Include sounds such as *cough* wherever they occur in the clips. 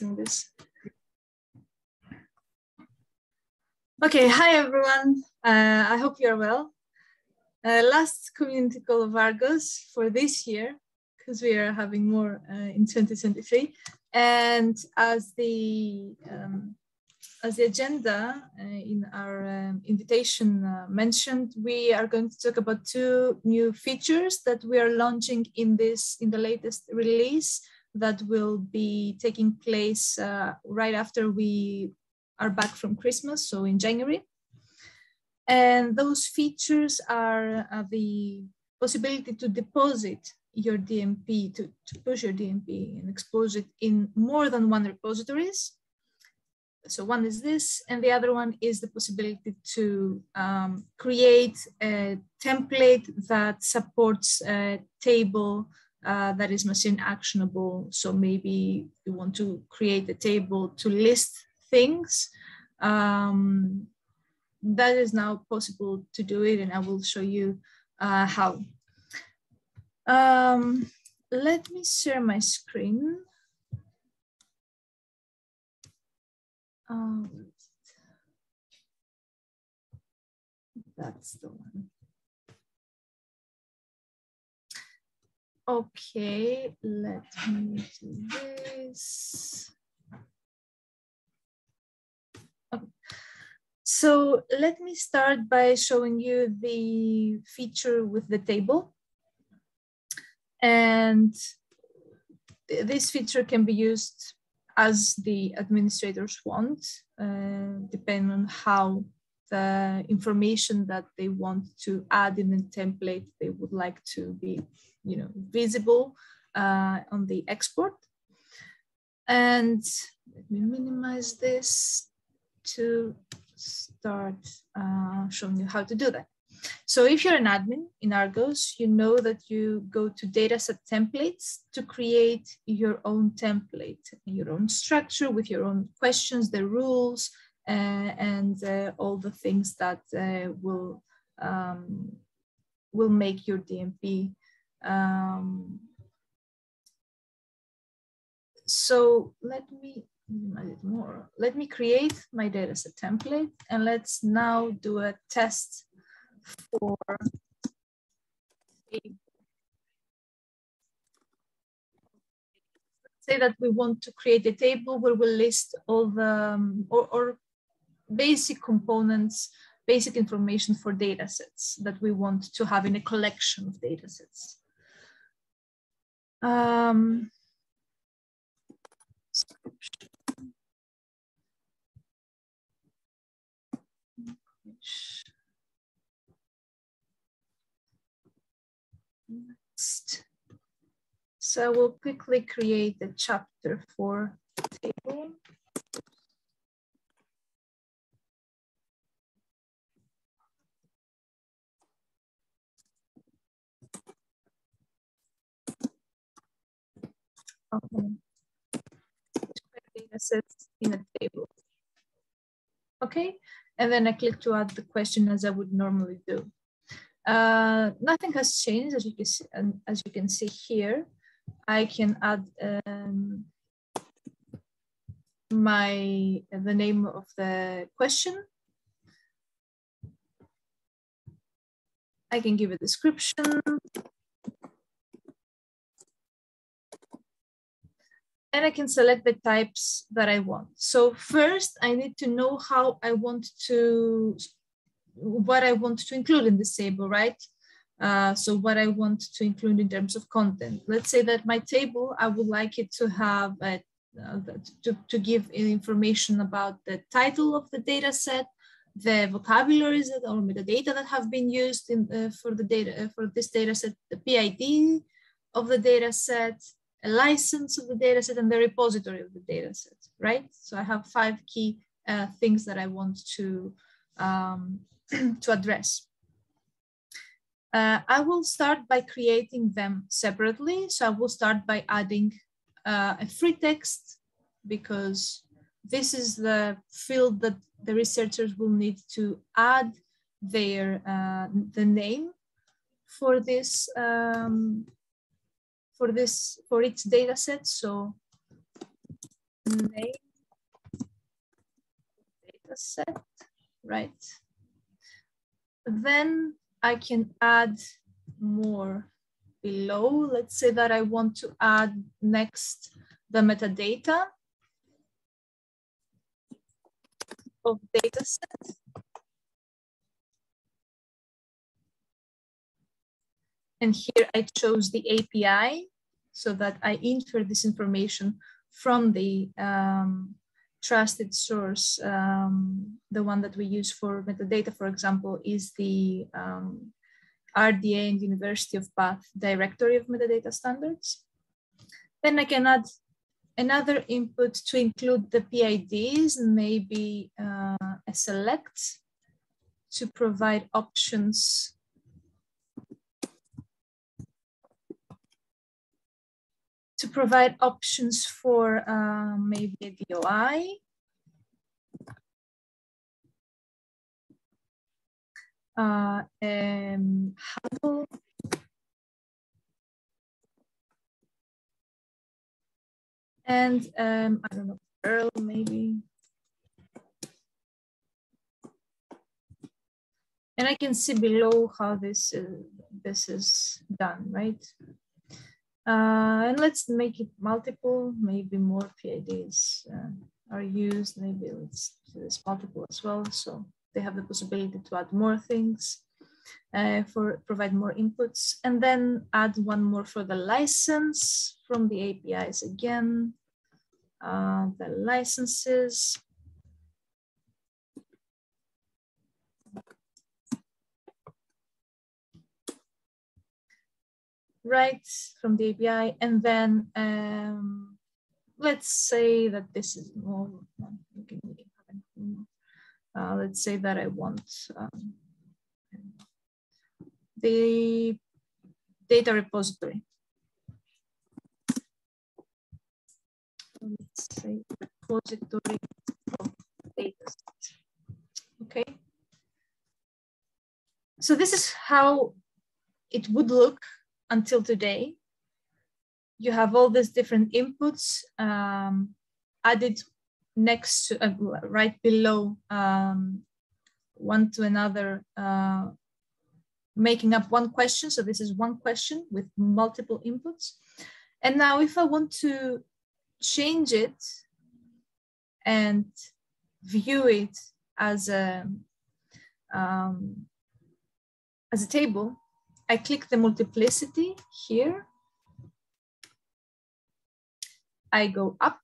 testing this. Okay, hi everyone. Uh, I hope you're well. Uh, last community call of Argos for this year, because we are having more uh, in 2023. And as the um, as the agenda uh, in our um, invitation uh, mentioned, we are going to talk about two new features that we are launching in this in the latest release that will be taking place uh, right after we are back from Christmas, so in January. And those features are uh, the possibility to deposit your DMP, to, to push your DMP and expose it in more than one repositories. So one is this, and the other one is the possibility to um, create a template that supports a table uh, that is machine actionable. So maybe you want to create a table to list things. Um, that is now possible to do it, and I will show you uh, how. Um, let me share my screen. Um, that's the one. Okay, let me do this. Okay. So let me start by showing you the feature with the table. And this feature can be used as the administrators want, uh, depending on how the information that they want to add in the template they would like to be you know, visible uh, on the export. And let me minimize this to start uh, showing you how to do that. So if you're an admin in Argos, you know that you go to dataset templates to create your own template, your own structure with your own questions, the rules, uh, and uh, all the things that uh, will, um, will make your DMP um, so let me more. Let me create my dataset template and let's now do a test for say that we want to create a table where we list all the um, or, or, basic components, basic information for datasets that we want to have in a collection of datasets. Um, Next. So we'll quickly create a chapter for table. Okay. Data sets in a table. Okay, and then I click to add the question as I would normally do. Uh, nothing has changed as you can see, as you can see here. I can add um, my the name of the question. I can give a description. And I can select the types that I want. So first I need to know how I want to, what I want to include in this table, right? Uh, so what I want to include in terms of content. Let's say that my table, I would like it to have, a, uh, to, to give information about the title of the data set, the vocabularies or metadata that have been used in, uh, for the data, uh, for this data set, the PID of the data set, a license of the dataset and the repository of the dataset, right? So I have five key uh, things that I want to, um, *clears throat* to address. Uh, I will start by creating them separately. So I will start by adding uh, a free text because this is the field that the researchers will need to add their uh, the name for this um, for this for each data set. So name data set, right? Then I can add more below. Let's say that I want to add next the metadata of data set. And here I chose the API so that I infer this information from the um, trusted source. Um, the one that we use for metadata, for example, is the um, RDA and University of Bath directory of metadata standards. Then I can add another input to include the PIDs maybe uh, a select to provide options to provide options for uh, maybe a DOI. Uh, um. And um, I don't know, URL maybe. And I can see below how this, uh, this is done, right? Uh, and let's make it multiple, maybe more PIDs uh, are used. Maybe let's do this multiple as well. So they have the possibility to add more things uh, for provide more inputs and then add one more for the license from the APIs again, uh, the licenses. Right from the API. And then um, let's say that this is more, uh, let's say that I want um, the data repository. Let's say repository of data. Okay. So this is how it would look until today. You have all these different inputs um, added next to, uh, right below um, one to another, uh, making up one question. So this is one question with multiple inputs. And now if I want to change it and view it as a, um, as a table, I click the multiplicity here. I go up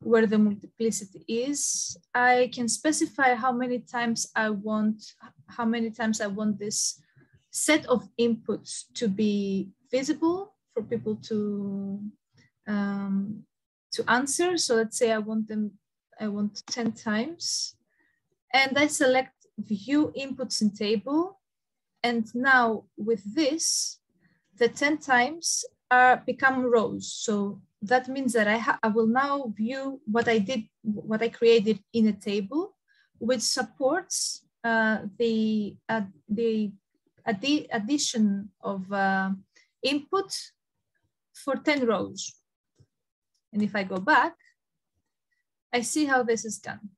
where the multiplicity is. I can specify how many times I want, how many times I want this set of inputs to be visible for people to um, to answer. So let's say I want them, I want 10 times. And I select view inputs in table. And now with this, the 10 times are become rows. So that means that I, I will now view what I did, what I created in a table, which supports uh, the, uh, the addi addition of uh, input for 10 rows. And if I go back, I see how this is done.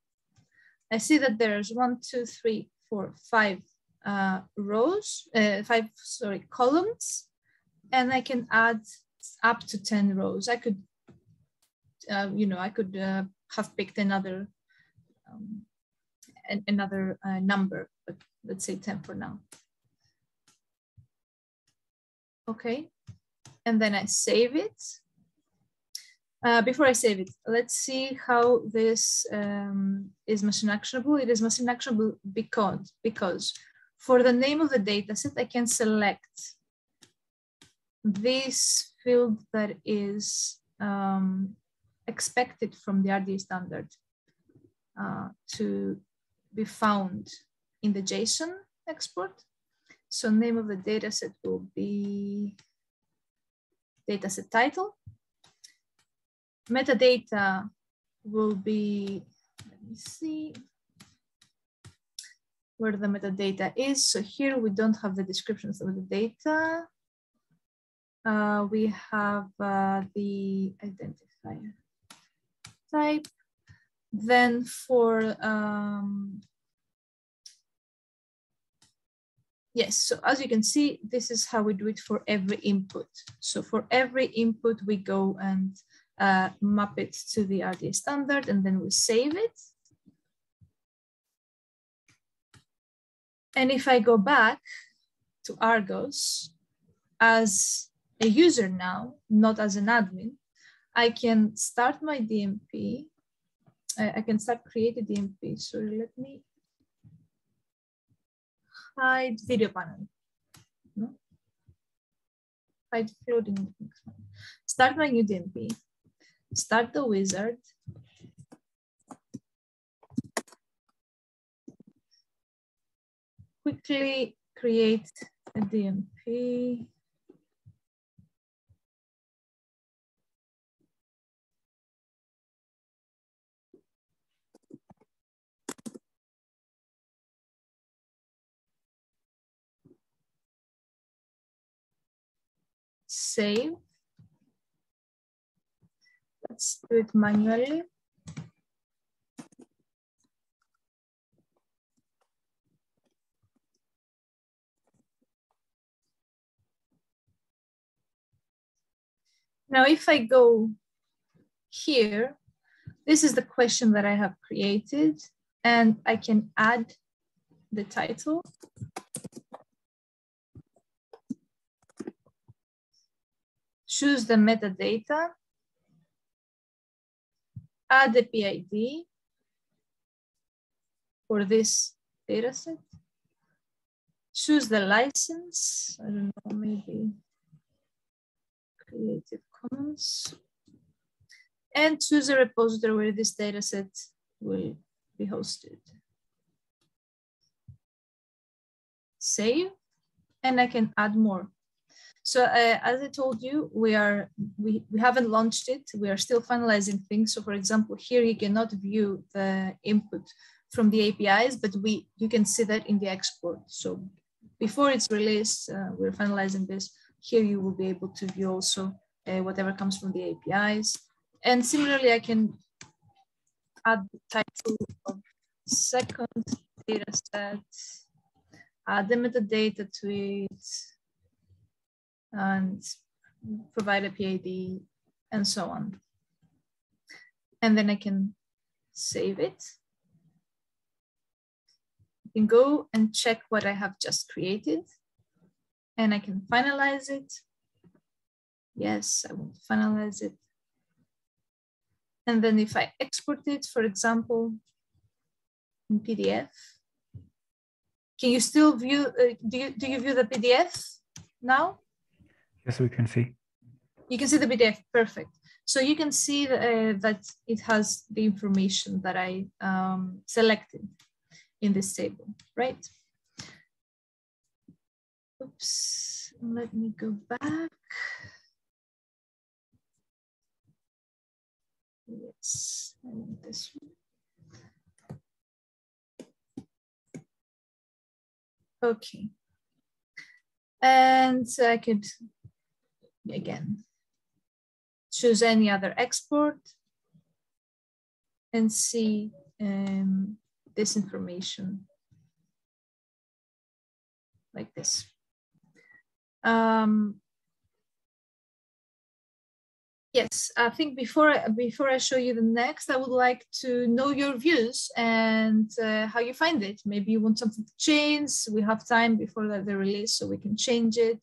I see that there's one, two, three, four, five uh, rows, uh, five, sorry, columns, and I can add up to 10 rows. I could, uh, you know, I could uh, have picked another, um, an, another uh, number, but let's say 10 for now. Okay, and then I save it. Uh, before I save it, let's see how this um, is machine actionable. It is machine actionable because, because for the name of the dataset, I can select this field that is um, expected from the RDA standard uh, to be found in the JSON export. So name of the dataset will be dataset title metadata will be, let me see where the metadata is. So here we don't have the descriptions of the data. uh, we have uh, the identifier type. Then for, um, yes, so as you can see, this is how we do it for every input. So for every input, we go and uh, map it to the RDA standard and then we save it. And if I go back to Argos as a user now, not as an admin, I can start my DMP. I, I can start creating DMP. So let me hide video panel. No? Hide floating. Start my new DMP. Start the wizard. Quickly create a DMP. Save. Let's do it manually. Now, if I go here, this is the question that I have created, and I can add the title. Choose the metadata, add the PID for this dataset, choose the license, I don't know, maybe Creative Commons, and choose a repository where this dataset will be hosted. Save, and I can add more. So uh, as I told you, we are we, we haven't launched it. We are still finalizing things. So for example, here you cannot view the input from the APIs, but we you can see that in the export. So before it's released, uh, we're finalizing this. Here you will be able to view also uh, whatever comes from the APIs. And similarly, I can add the title of second data set, add the metadata to it, and provide a PID and so on. And then I can save it. I can go and check what I have just created and I can finalize it. Yes, I will finalize it. And then if I export it, for example, in PDF, can you still view, uh, do, you, do you view the PDF now? Yes, we can see. You can see the PDF, perfect. So you can see uh, that it has the information that I um, selected in this table, right? Oops, let me go back. Yes, this one. Okay. And so I could, again, choose any other export and see um, this information like this. Um, yes, I think before I, before I show you the next, I would like to know your views and uh, how you find it. Maybe you want something to change. We have time before the, the release, so we can change it.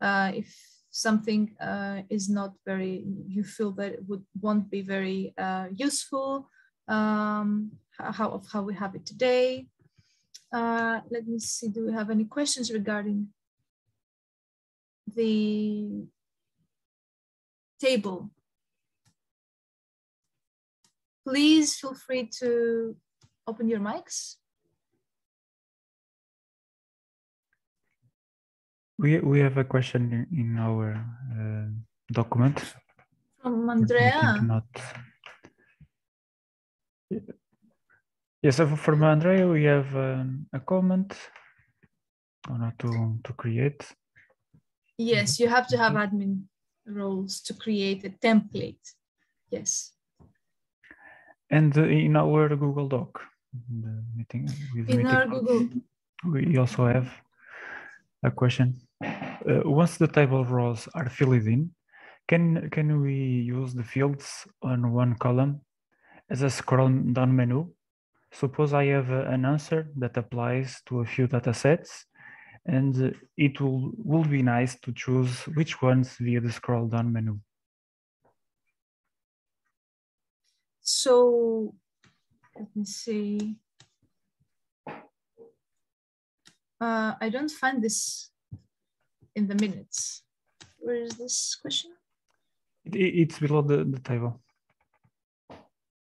Uh, if something uh, is not very, you feel that it would won't be very uh, useful, um, how of how we have it today. Uh, let me see, do we have any questions regarding the table. Please feel free to open your mics. We, we have a question in our uh, document. From Andrea. Not... Yes, from Andrea, we have um, a comment on how to, to create. Yes, you have to have admin roles to create a template. Yes. And uh, in our Google Doc, the meeting with In meeting our Google, we also have a question. Uh, once the table rows are filled in, can can we use the fields on one column as a scroll down menu? Suppose I have an answer that applies to a few data sets, and it will, will be nice to choose which ones via the scroll down menu. so let me see. Uh, I don't find this in the minutes. Where is this question? It, it's below the, the table.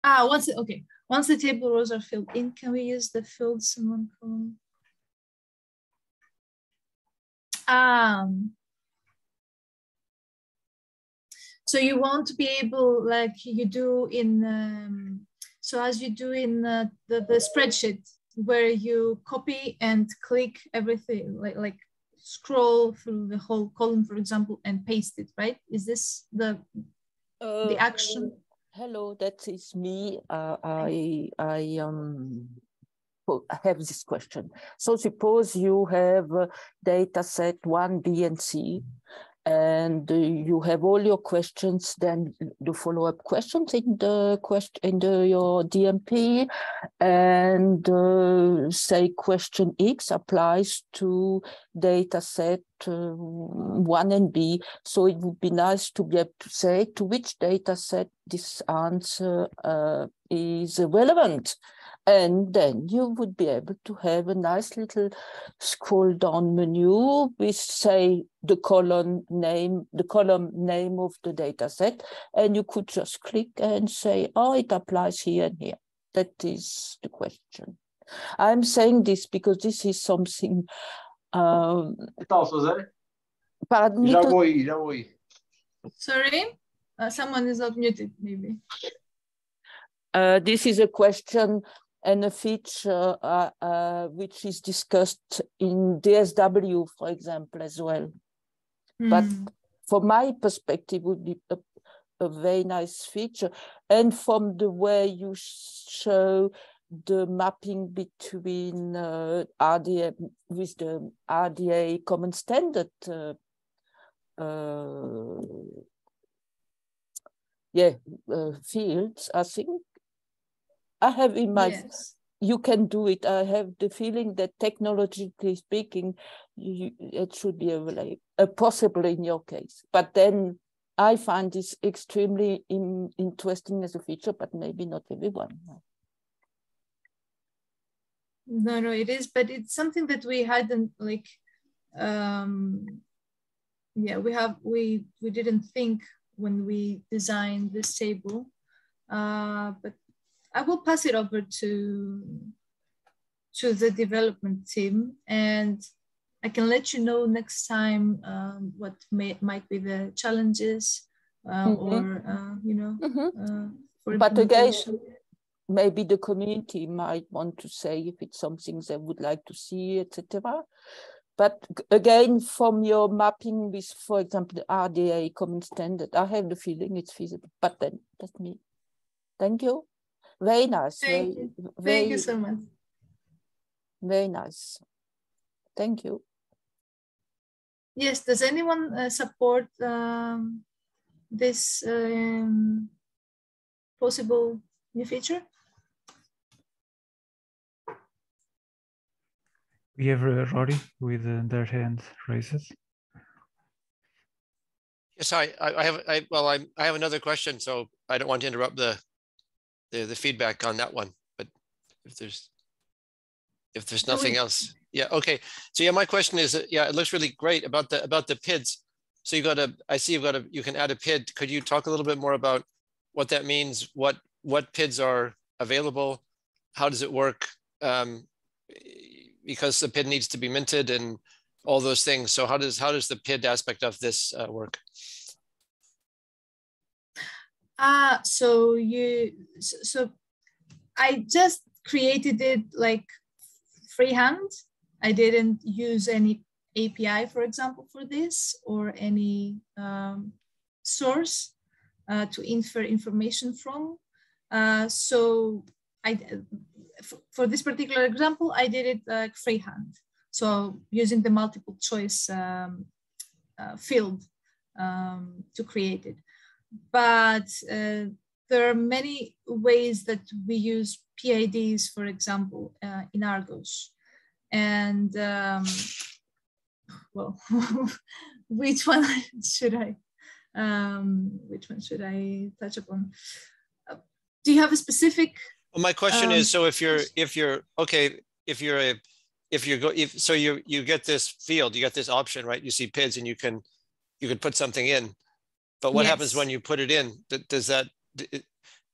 Ah, once it, okay. Once the table rows are filled in, can we use the filled in column? Um, so you want to be able, like you do in, um, so as you do in uh, the, the spreadsheet, where you copy and click everything, like, like scroll through the whole column, for example, and paste it, right? Is this the, Uh, the action? Hello, that is me. Uh, I I um I have this question. So suppose you have data set one, B, and C, and you have all your questions, then the follow-up questions in the question in the your DMP, and uh, say question X applies to data set uh, one and B. So it would be nice to be able to say to which data set this answer uh, is relevant. And then you would be able to have a nice little scroll down menu with say the column name, the column name of the data set, and you could just click and say, oh, it applies here and here. That is the question. I'm saying this because this is something um, Então, Suzane, pardon me já to- vou aí, já vou aí. Sorry, uh, someone is not muted, maybe. Uh, this is a question and a feature uh, uh, which is discussed in DSW, for example, as well. But Hmm. from my perspective, would be a, a very nice feature. And from the way you show the mapping between uh, RDA with the RDA common standard, uh, uh, yeah, uh, fields, I think. I have in my yes. you can do it. I have the feeling that technologically speaking, you, it should be a, a possible in your case. But then I find this extremely in, interesting as a feature, but maybe not everyone. No, no, it is, but it's something that we hadn't like, um, yeah, we have we we didn't think when we designed this table, uh, but I will pass it over to to the development team, and I can let you know next time um, what may might be the challenges uh, Mhm. or uh, you know Mhm. uh, for But again. Maybe the community might want to say if it's something they would like to see, etc. But again, from your mapping with, for example, the RDA common standard, I have the feeling it's feasible. But then that's me. Thank you. Very nice. Thank very, you. very, Thank you so much. very nice. Thank you. Yes, does anyone uh, support um, this um, possible new feature? We have uh, Rory with uh, their hand raised. Yes, I, I I have, I, well, I, I have another question, so I don't want to interrupt the, the, the feedback on that one, but if there's, if there's nothing else, yeah, okay. So yeah, my question is, uh, yeah, it looks really great about the, about the PIDs. So you got a, I see you've got a, you can add a PID. Could you talk a little bit more about what that means? What, what PIDs are available? How does it work? Um, because the PID needs to be minted and all those things. So how does, how does the PID aspect of this uh, work? Ah, so you, so, I just created it like freehand. I didn't use any API, for example, for this or any um, source uh, to infer information from. Uh, so I, for this particular example, I did it uh, freehand. So using the multiple choice um, uh, field um, to create it. But uh, there are many ways that we use PIDs, for example, uh, in Argos. And um, well, *laughs* which one should I, um, which one should I touch upon? Uh, do you have a specific? Well, my question um, is, so if you're, if you're, okay, if you're a, if you're go, if, so you, you get this field, you get this option, right? You see PIDs and you can, you can put something in, but what yes. happens when you put it in? Does that,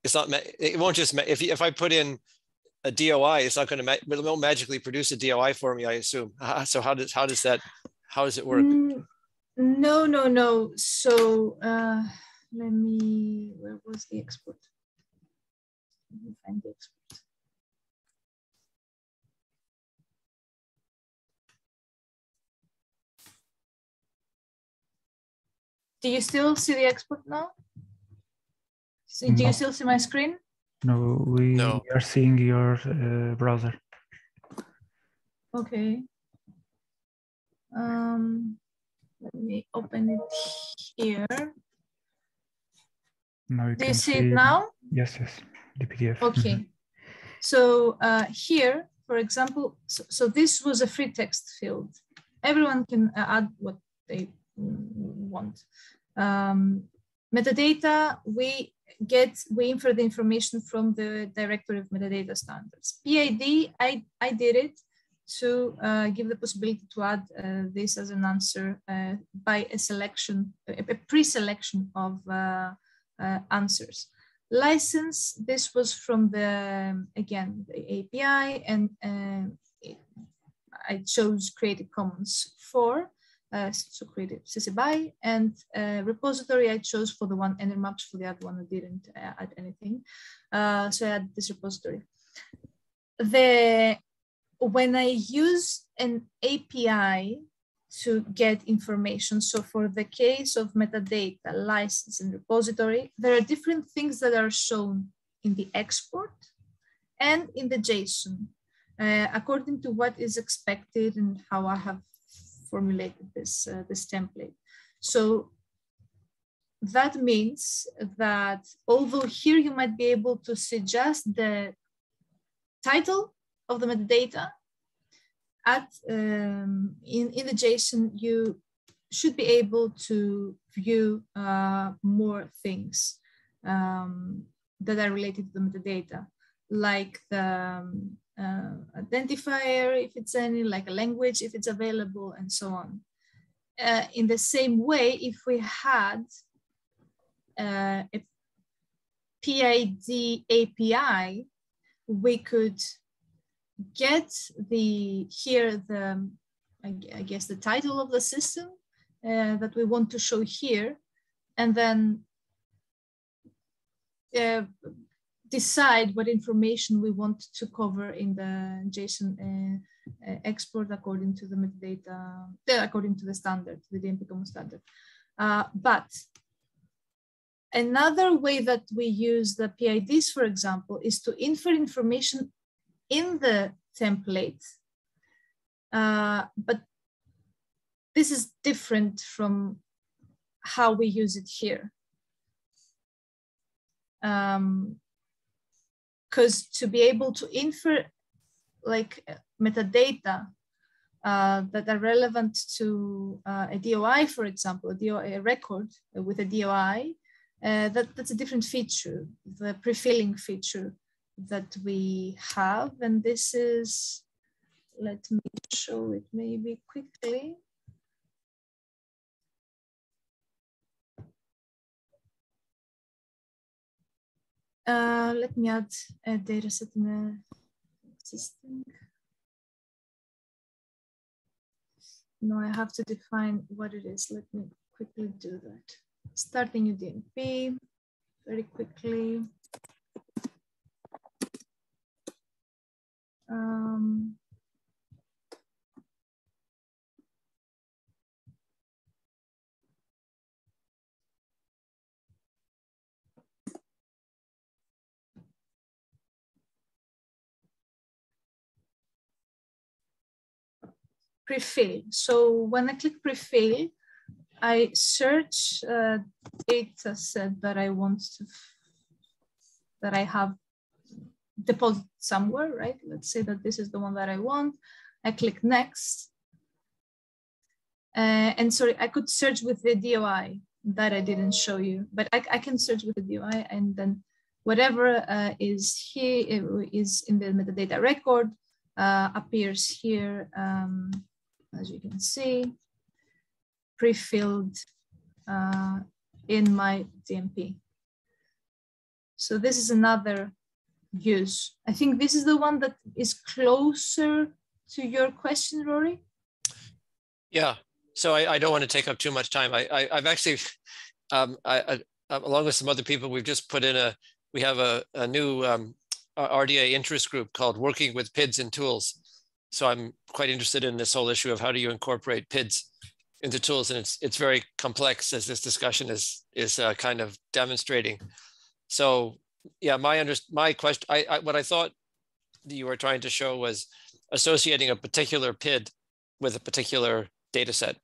it's not, it won't just, if, if I put in a DOI, it's not going to, it won't magically produce a DOI for me, I assume. So how does, how does that, how does it work? Mm, no, no, no. So uh, let me, where was the export? Let me find the export. Do you still see the export now? So no. Do you still see my screen? No, we no. are seeing your uh, browser. Okay. Um, let me open it here. Now you Do you see, see, it now? Yes, yes, the PDF. Okay. Mm -hmm. So uh, here, for example, so, so, this was a free text field. Everyone can uh, add what they want. Um, metadata, we get, we infer the information from the directory of metadata standards. PID, I, I did it to uh, give the possibility to add uh, this as an answer uh, by a selection, a pre-selection of uh, uh, answers. License, this was from the, again, the API and uh, I chose Creative Commons 4 uh, so created CC BY and uh, repository I chose for the one Nrmaps for the other one I didn't uh, add anything. Uh, so I add this repository. The when I use an API to get information, so for the case of metadata, license, and repository, there are different things that are shown in the export and in the JSON, uh, according to what is expected and how I have formulated this, uh, this template. So that means that although here you might be able to suggest the title of the metadata, at um, in, in the JSON, you should be able to view uh, more things um, that are related to the metadata, like the um, uh, identifier, if it's any, like a language, if it's available, and so on. Uh, in the same way, if we had uh, a PID API, we could get the here the I, guess the title of the system uh, that we want to show here, and then uh, decide what information we want to cover in the JSON uh, uh, export according to the metadata, uh, according to the standard, the DMP Common standard. Uh, but another way that we use the PIDs, for example, is to infer information in the template. Uh, but this is different from how we use it here. Um, because to be able to infer like metadata uh, that are relevant to uh, a DOI, for example, a, DOI, a record with a DOI, uh, that, that's a different feature, the pre-filling feature that we have. And this is, let me show it maybe quickly. Uh, let me add a data set in the existing. No, I have to define what it is. Let me quickly do that. Starting new DMP very quickly. Um, pre-fill. So when I click pre-fill, I search a data set that I want to, that I have deposit somewhere, right? Let's say that this is the one that I want. I click next. Uh, and sorry, I could search with the DOI that I didn't show you, but I, I can search with the DOI and then whatever uh, is here is in the metadata record uh, appears here, um, as you can see, pre-filled uh, in my DMP. So this is another use. I think this is the one that is closer to your question, Rory. Yeah, so I, I don't want to take up too much time. I, I have actually, um, I, I, along with some other people, we've just put in a, we have a, a new um, RDA interest group called Working with PIDs and Tools. So I'm quite interested in this whole issue of how do you incorporate PIDs into tools, and it's it's very complex as this discussion is is uh, kind of demonstrating. So yeah, my under my question, I, I what I thought you were trying to show was associating a particular PID with a particular data set.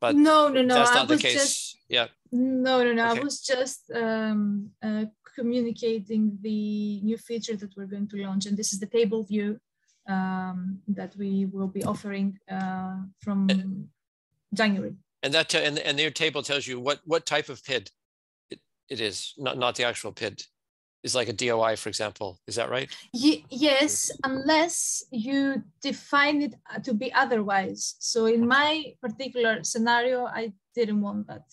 But no, no, no. That's not I the case. Just, yeah. No, no, no. Okay. I was just um, uh, communicating the new feature that we're going to launch, and this is the table view um, that we will be offering uh, from And- January. And that te- and and their table tells you what what type of PID it, it is, not not the actual PID. Is like a DOI, for example. Is that right? Ye- yes, unless you define it uh, to be otherwise. So in my particular scenario, I didn't want that.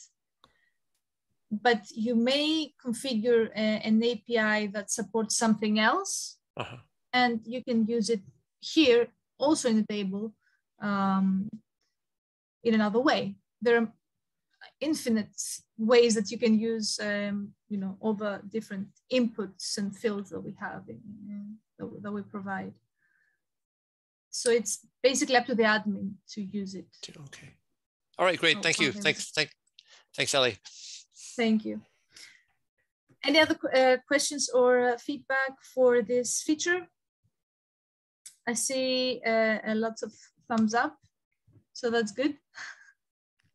But you may configure a- an API that supports something else, Uh-huh. and you can use it here, also in the table, um, in another way. There are infinite ways that you can use, um, you know, all the different inputs and fields that we have in, in- that, that we provide. So it's basically up to the admin to use it. Okay. All right, great. Oh, Thank you. okay. Thanks. Thank, thanks, Ellie. Thank you. Any other uh, questions or uh, feedback for this feature? I see uh, a lot of thumbs up, so that's good.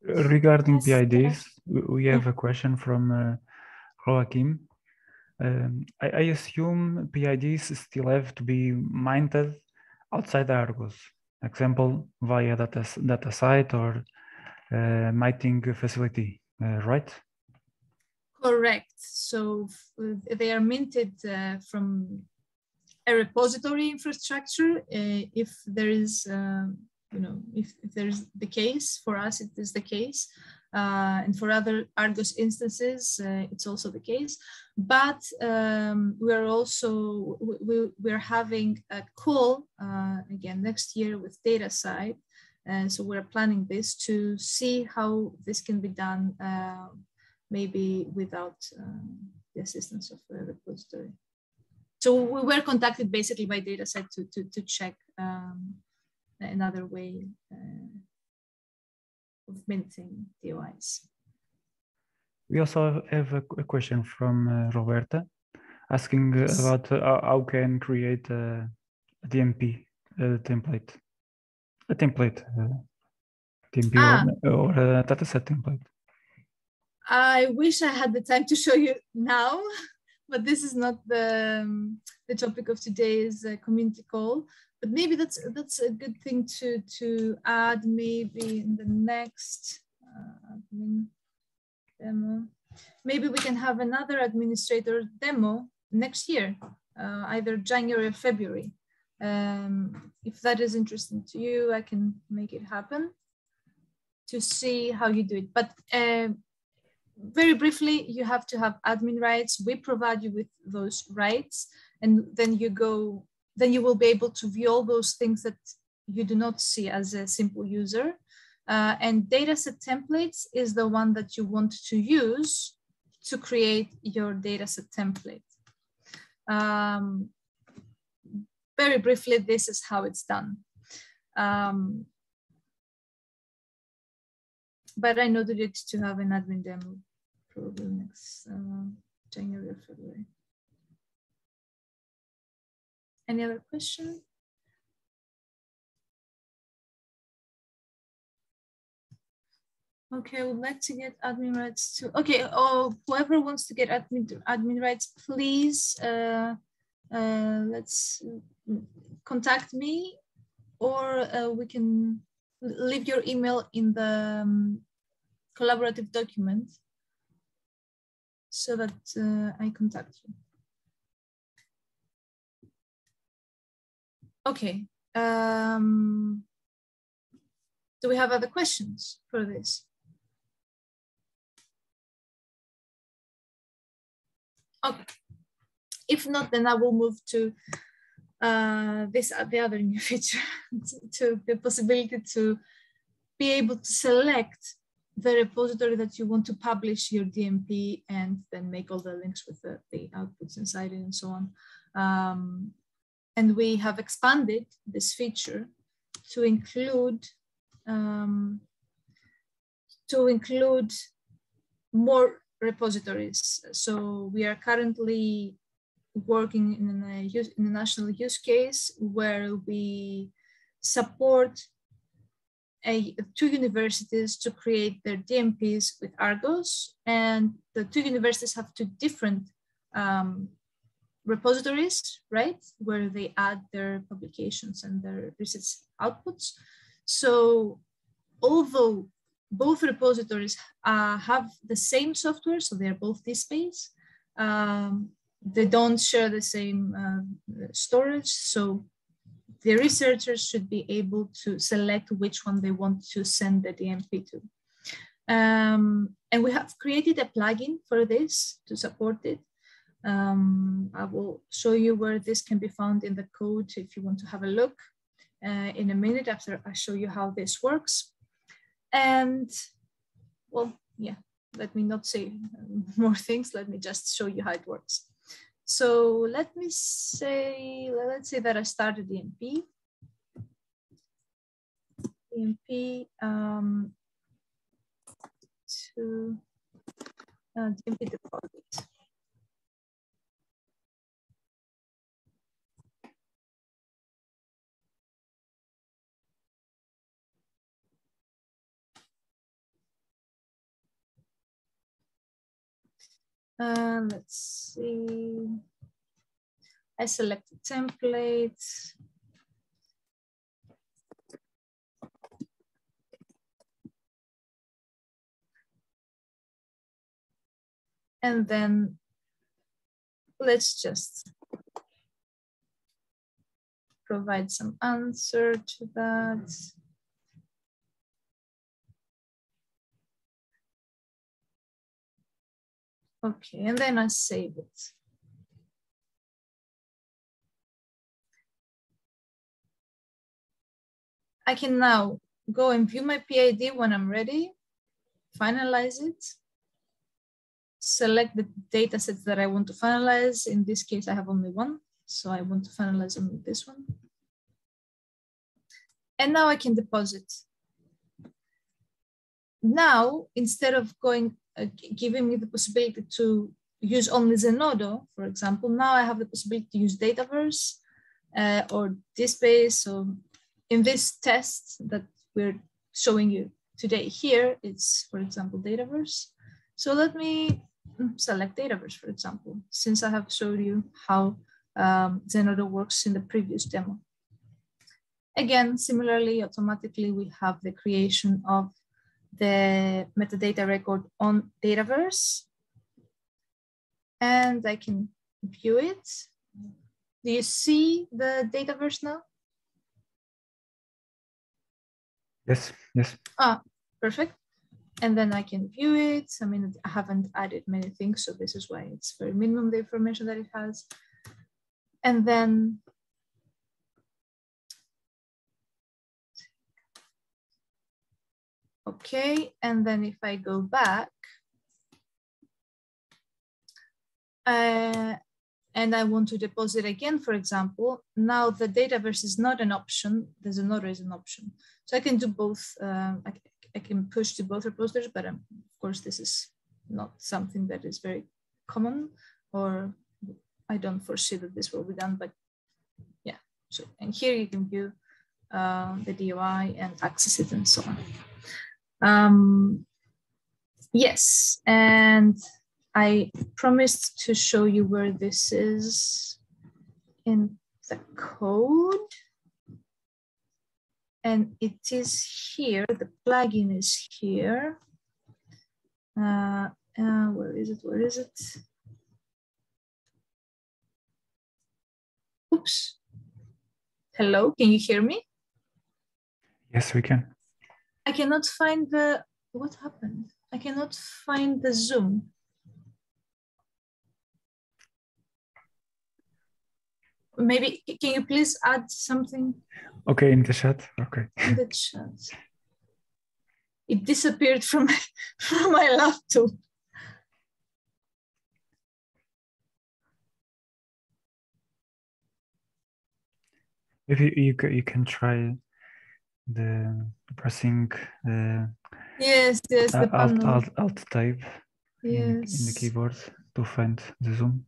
Regarding Yes, PIDs, w- we have a question from uh, Joaquim. Um, I, I assume PIDs still have to be minted outside Argos. Example, via data, DataCite or uh, mining facility, uh, right? Correct. So they are minted uh, from a repository infrastructure. Uh, if there is, um, you know, if, if there is the case, for us it is the case. Uh, and for other Argos instances, uh, it's also the case. But um, we are also, we, we- we're having a call uh, again next year with DataCite. And so we're planning this to see how this can be done uh, maybe without um, the assistance of a repository. So we were contacted basically by DataCite to, to, to check um, another way uh, of minting DOIs. We also have a question from uh, Roberta asking uh, Yes. about uh, how- can create a, a DMP uh, template, a template, uh, DMP Ah. or, or a dataset template. I wish I had the time to show you now, *laughs* but this is not the, um, the topic of today's uh, community call. But maybe that's that's a good thing to to add maybe in the next uh, admin demo. Maybe we can have another administrator demo next year, uh, either January or February. Um, if that is interesting to you, I can make it happen to see how you do it. But um, very briefly, you have to have admin rights. We provide you with those rights, and then you go, then you will be able to view all those things that you do not see as a simple user. Uh, and dataset templates is the one that you want to use to create your dataset template. Um, very briefly, this is how it's done. Um, but I noted it to have an admin demo probably next uh, January or February. Any other question? Okay, I would like to get admin rights too. Okay, oh, whoever wants to get admin, admin rights, please uh, uh, let's contact me or uh, we can leave your email in the um, collaborative document so that uh, I contact you. Okay. Um, do we have other questions for this? Okay. If not, then I will move to uh, this uh, the other new *laughs* feature, to the possibility to be able to select the repository that you want to publish your DMP and then make all the links with the, the outputs inside it and so on. Um, and we have expanded this feature to include um, to include more repositories. So we are currently working in a, in a national use case where we support a, two universities to create their DMPs with Argos, and the two universities have two different um, repositories, right, where they add their publications and their research outputs. So although both repositories uh, have the same software, so they're both DSpace, um, they don't share the same uh, storage. So the researchers should be able to select which one they want to send the DMP to. Um, and we have created a plugin for this to support it. Um, I will show you where this can be found in the code if you want to have a look uh, in a minute after I show you how this works. And well, yeah, let me not say *laughs* more things. Let me just show you how it works. So let me say, let's say that I started DMP. DMP um, to uh, DMP deposit. Uh, let's see. I select a template. And then let's just provide some answer to that. Okay, and then I save it. I can now go and view my PID when I'm ready, finalize it, select the data sets that I want to finalize. In this case, I have only one, so I want to finalize only this one. And now I can deposit. Now, instead of going uh, giving me the possibility to use only Zenodo, for example, now I have the possibility to use Dataverse uh, or DSpace. So in this test that we're showing you today here, it's, for example, Dataverse. So let me mm, select Dataverse, for example, since I have showed you how um, Zenodo works in the previous demo. Again, similarly, automatically, we have the creation of the metadata record on Dataverse. And I can view it. Do you see the Dataverse now? Yes, yes. Ah, perfect. And then I can view it. I mean, I haven't added many things, so this is why it's very minimum the information that it has. And then Okay, and then if I go back, uh, and I want to deposit again, for example, now the Dataverse is not an option, there's another is an option. So I can do both, um, I, I, can push to both repositories, but um, of course this is not something that is very common or I don't foresee that this will be done, but yeah. So, and here you can view uh, the DOI and access it and so on. Um, Yes, and I promised to show you where this is in the code. And it is here, the plugin is here. Uh, uh, where is it, where is it? Oops. Hello, can you hear me? Yes, we can. I cannot find the, what happened? I cannot find the Zoom. Maybe, can you please add something Okay, in the chat. Okay. in the chat? It disappeared from, *laughs* from my laptop. If you ca- you can try the pressing uh, Yes, yes, the alt, alt alt tab in, in the keyboard to find the zoom.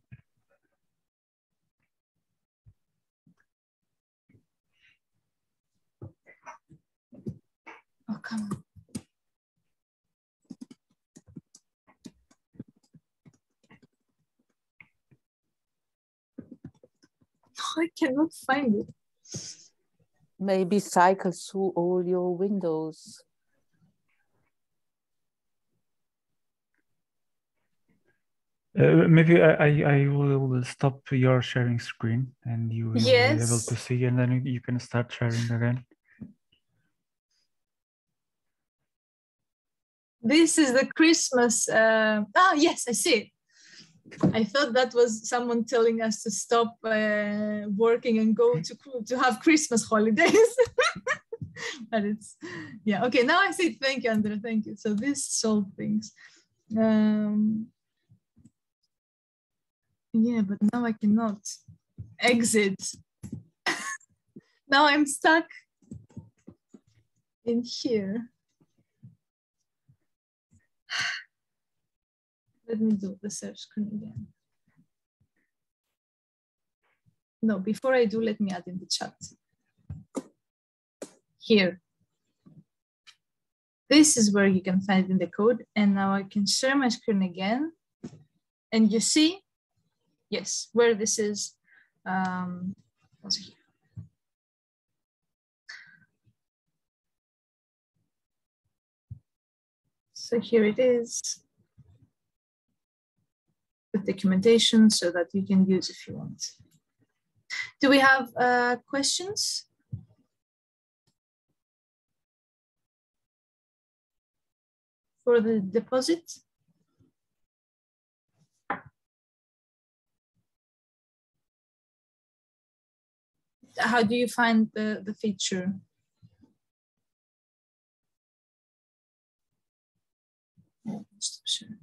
Oh, come on. *laughs* I cannot find it. Maybe cycle through all your windows. Uh, maybe I, I I will stop your sharing screen and you will be able to see, and then you can start sharing again. This is the Christmas. Uh, ah, yes, I see it. I thought that was someone telling us to stop uh, working and go to to have Christmas holidays. *laughs* but it's yeah okay. Now I it. Thank you, Andrea. Thank you. So this solved things. Um, yeah, but now I cannot exit. *laughs* now I'm stuck in here. Let me do the search screen again. No, before I do, let me add in the chat. Here. This is where you can find in the code. And now I can share my screen again. And you see, yes, where this is. Um, here. So here it is with documentation so that you can use if you want. Do we have uh, questions? For the deposit? How do you find the, the feature? Oh, stop sharing.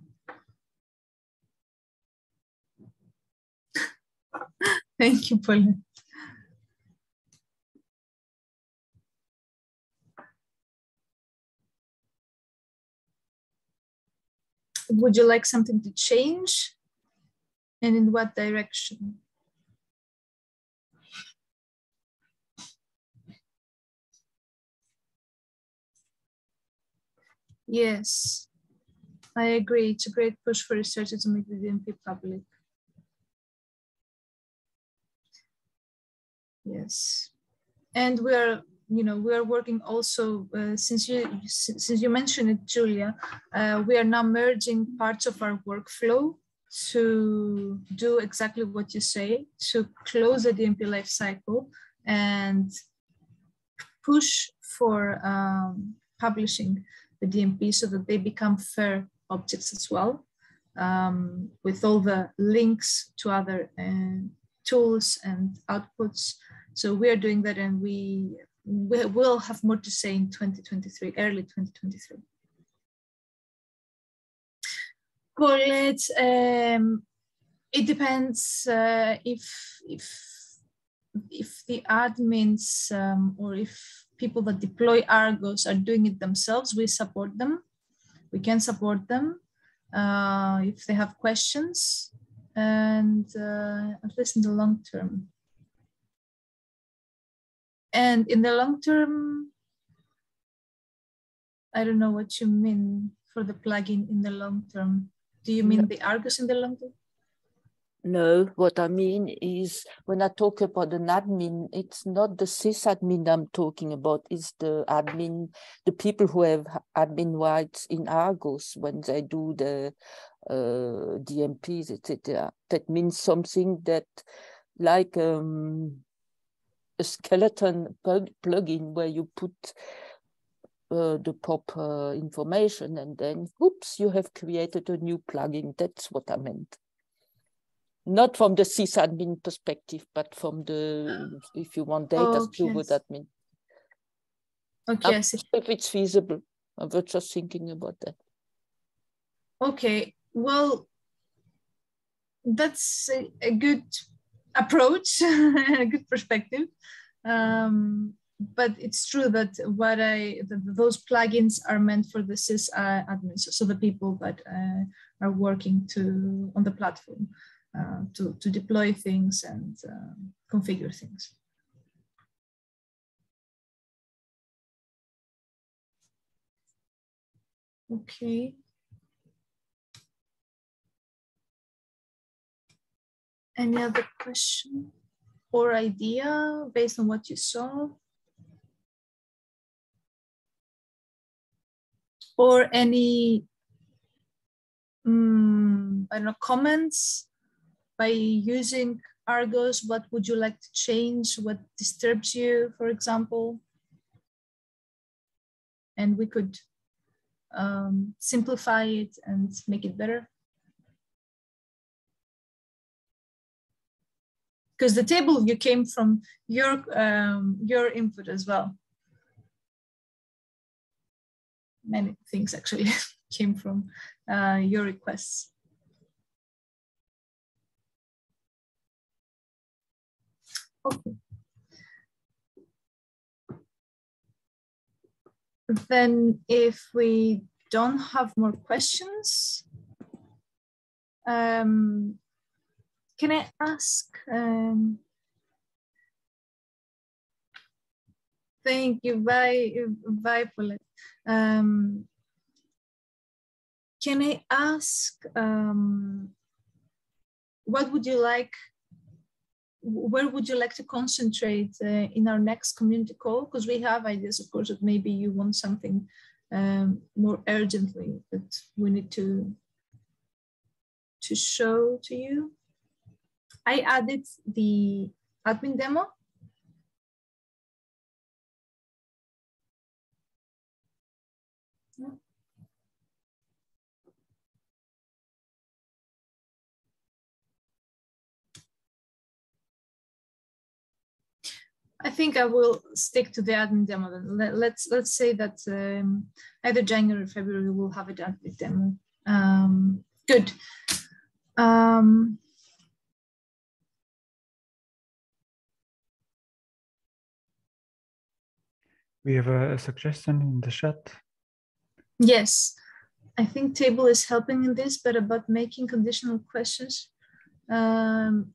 Thank you, Pauline. Would you like something to change? And in what direction? Yes, I agree. It's a great push for researchers to make the DMP public. Yes, and we are, you know, we are working also uh, since you since you mentioned it, Julia. Uh, we are now merging parts of our workflow to do exactly what you say to close the DMP life cycle and push for um, publishing the DMP so that they become fair objects as well, um, with all the links to other uh, tools and outputs. So we are doing that and we, we will have more to say in 2023, early 2023. Colette, um, it depends uh, if, if, if the admins um, or if people that deploy Argos are doing it themselves, we support them. We can support them uh, if they have questions and uh, at least in the long term. And in the long term, I don't know what you mean for the plugin in the long term? Do you mean No. the Argos in the long term? No, what I mean is when I talk about an admin, it's not the sysadmin I'm talking about, it's the admin, the people who have admin rights in Argos when they do the uh, DMPs, etc. That means something that like um, a skeleton plug- plugin where you put uh, the proper information and then oops, you have created a new plugin. That's what I meant not from the sysadmin perspective, but from the, if you want data Okay, steward yes. admin. Okay, I'm I see. sure If it's feasible, I was just thinking about that. Okay, well, that's a, a good approach, *laughs* a good perspective. Um, but it's true that what I that those plugins are meant for the uh, admins, so the people that uh, are working to on the platform uh, to to deploy things and um configure things. Okay. Any other question or idea based on what you saw? Or any, mm, I don't know, comments by using Argos? What would you like to change? What disturbs you, for example? And we could um, simplify it and make it better. Because the table you came from your um, your input as well. Many things actually *laughs* came from uh, your requests. Okay. Then if we don't have more questions, um, can I ask? Um, thank you, Paulette. Um, can I ask, um, what would you like, where would you like to concentrate uh, in our next community call? Because we have ideas, of course, that maybe you want something um, more urgently that we need to, to show to you. I added the admin demo. I think I will stick to the admin demo. Let, let's let's say that um, either January or February we'll have an admin demo. Um, good. Um, We have a, suggestion in the chat. Yes, I think table is helping in this, but about making conditional questions. Um,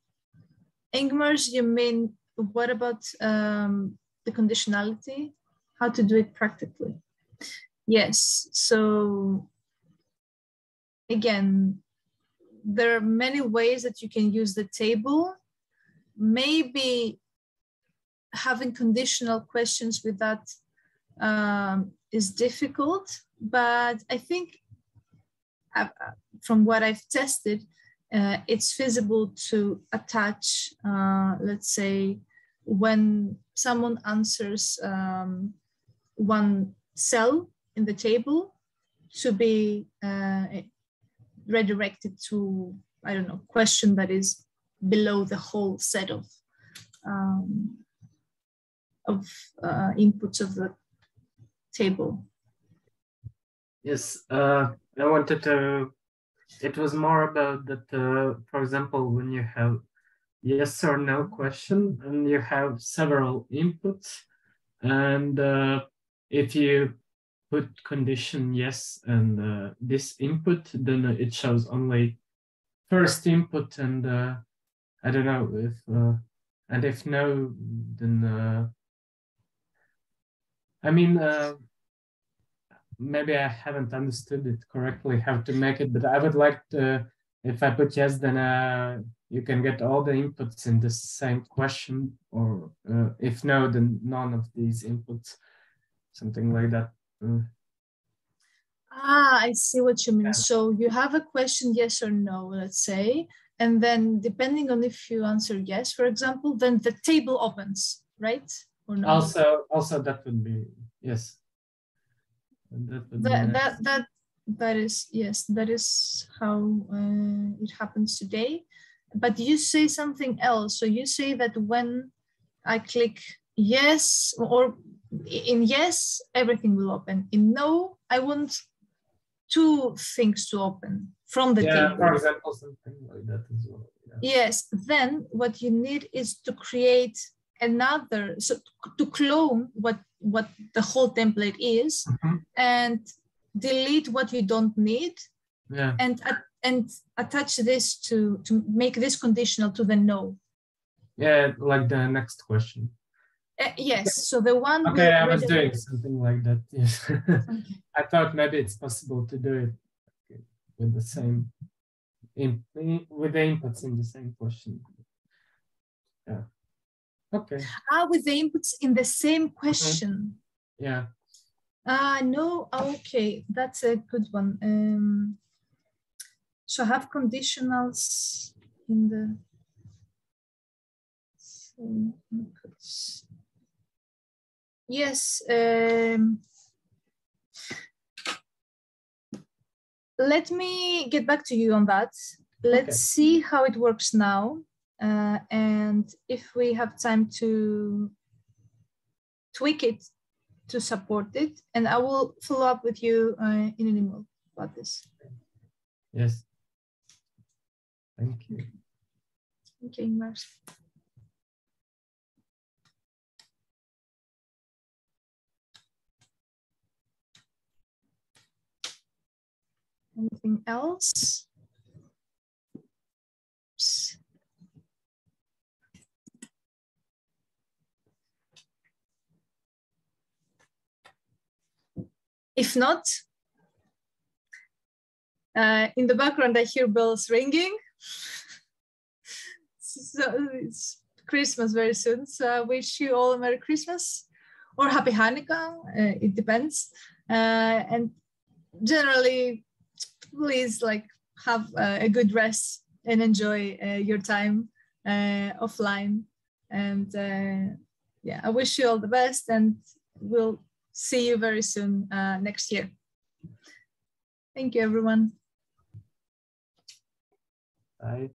Ingmars, you mean what about um, the conditionality? How to do it practically? Yes, so again, there are many ways that you can use the table. Maybe having conditional questions with that um, is difficult, but I think uh, from what I've tested, uh, it's feasible to attach, uh, let's say, when someone answers um, one cell in the table to be uh, redirected to, I don't know, question that is below the whole set of um, of uh, inputs of the table. Yes, uh, I wanted to. It was more about that. Uh, for example, when you have yes or no question and you have several inputs, and uh, if you put condition yes and uh, this input, then it shows only first input, and uh, I don't know if uh, and if no, then I mean. Uh, maybe I haven't understood it correctly how to make it, but I would like to, if I put yes, then uh, you can get all the inputs in the same question, or uh, if no, then none of these inputs, something like that. Uh, Ah, I see what you mean. So you have a question, yes or no, let's say, and then depending on if you answer yes, for example, then the table opens, right? Or no? Also, also that would be yes. That would be that nice. that that that is yes that is how uh, it happens today but you say something else so you say that when i click yes or in yes everything will open in no i want two things to open from the yeah, table for example, something like that as well. Yeah. Yes, then what you need is to create another, so to clone what what the whole template is, Mhm. and delete what you don't need, Yeah. and and attach this to to make this conditional to the no. Yeah, like the next question. Uh, yes, so the one. Okay, I was doing something like that. Yes. Okay. *laughs* I thought maybe it's possible to do it with the same in, with the inputs in the same question. Yeah. Okay. Ah, with the inputs in the same question. Yeah. Ah, no, okay, that's a good one. Um, so have conditionals in the same inputs. Yes. Um, let me get back to you on that. Let's Okay. see how it works now. Uh, and if we have time to tweak it to support it, and I will follow up with you uh, in an email about this. Yes. Thank you. Okay, Mars. Anything else? Oops. If not, uh, in the background, I hear bells ringing. *laughs* so it's Christmas very soon. So I wish you all a Merry Christmas or Happy Hanukkah. Uh, it depends. Uh, and generally, please like have uh, a good rest and enjoy uh, your time uh, offline. And yeah, I wish you all the best and we'll see you very soon uh, next year. Thank you, everyone. Bye.